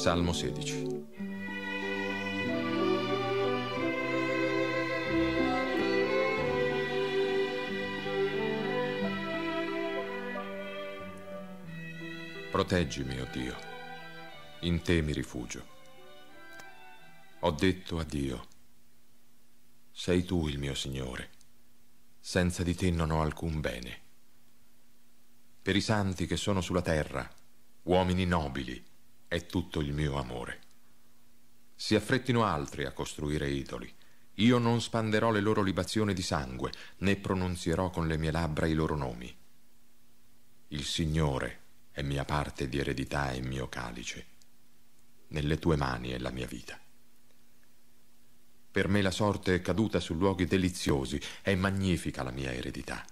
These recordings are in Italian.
Salmo 16. Proteggimi, o oh Dio, in te mi rifugio. Ho detto a Dio, sei tu il mio Signore, senza di te non ho alcun bene. Per i santi che sono sulla terra, uomini nobili, è tutto il mio amore. Si affrettino altri a costruire idoli. Io non spanderò le loro libazioni di sangue, né pronunzierò con le mie labbra i loro nomi. Il Signore è mia parte di eredità e mio calice. Nelle tue mani è la mia vita. Per me la sorte è caduta su luoghi deliziosi, è magnifica la mia eredità.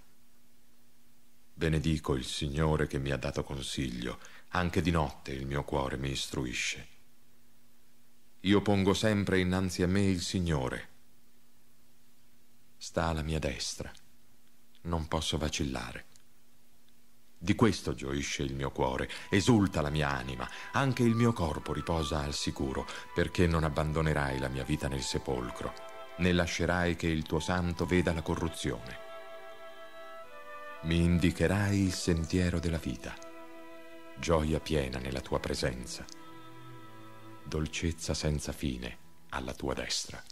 Benedico il Signore che mi ha dato consiglio, anche di notte il mio cuore mi istruisce. Io pongo sempre innanzi a me il Signore. Sta alla mia destra, non posso vacillare. Di questo gioisce il mio cuore, esulta la mia anima, anche il mio corpo riposa al sicuro, perché non abbandonerai la mia vita nel sepolcro, né lascerai che il tuo santo veda la corruzione mi indicherai il sentiero della vita, gioia piena nella tua presenza, dolcezza senza fine alla tua destra.